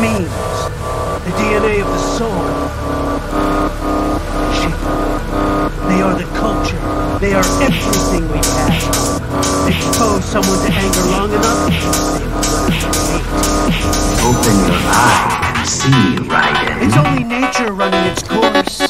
Memes, the DNA of the soul. Shit. They are the culture. They are everything we've. Expose someone to anger long enough. Open your eyes and see, Raiden. It's only nature running its course.